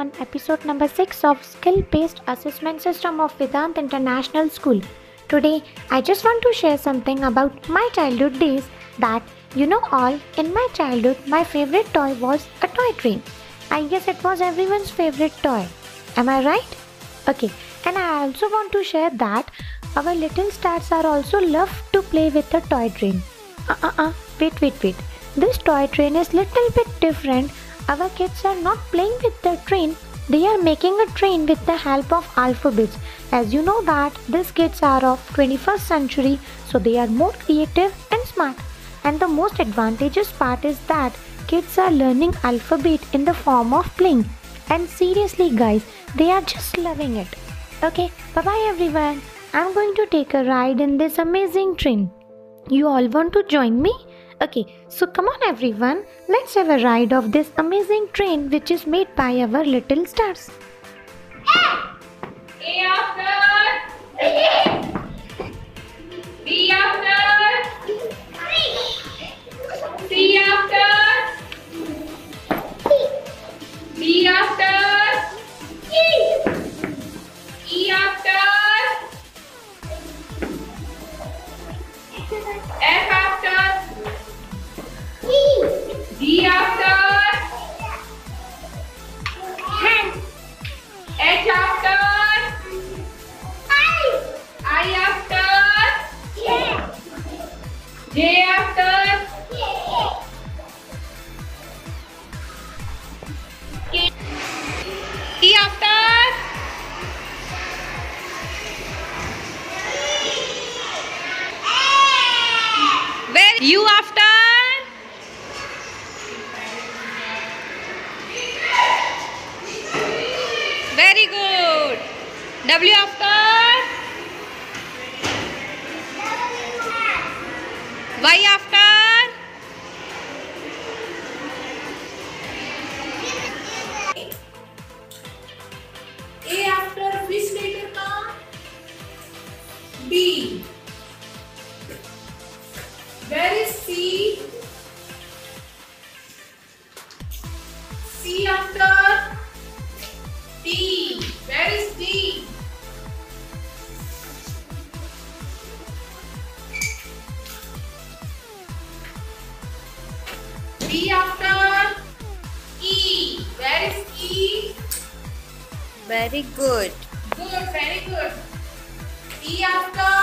everyone, episode number 6 of Skill Based Assessment System of Vedant International School. Today, I just want to share something about my childhood days that you know all in my childhood my favorite toy was a toy train. I guess it was everyone's favorite toy. Am I right? Okay, and I also want to share that our little stars are also love to play with the toy train. Uh uh uh, wait wait wait. This toy train is little bit different our kids are not playing with the train, they are making a train with the help of alphabets. As you know that these kids are of 21st century, so they are more creative and smart. And the most advantageous part is that kids are learning alphabet in the form of playing. And seriously guys, they are just loving it. Okay, bye bye everyone. I'm going to take a ride in this amazing train. You all want to join me? Okay, so come on everyone, let's have a ride of this amazing train which is made by our little stars. A after B after C after D after E after F D after H after I after J after K E after Where U after Very good. W after Y after A after which letter come? B. Where is C? C after D. Where is D? D after E. Where is E? Very good. Good, very good. E after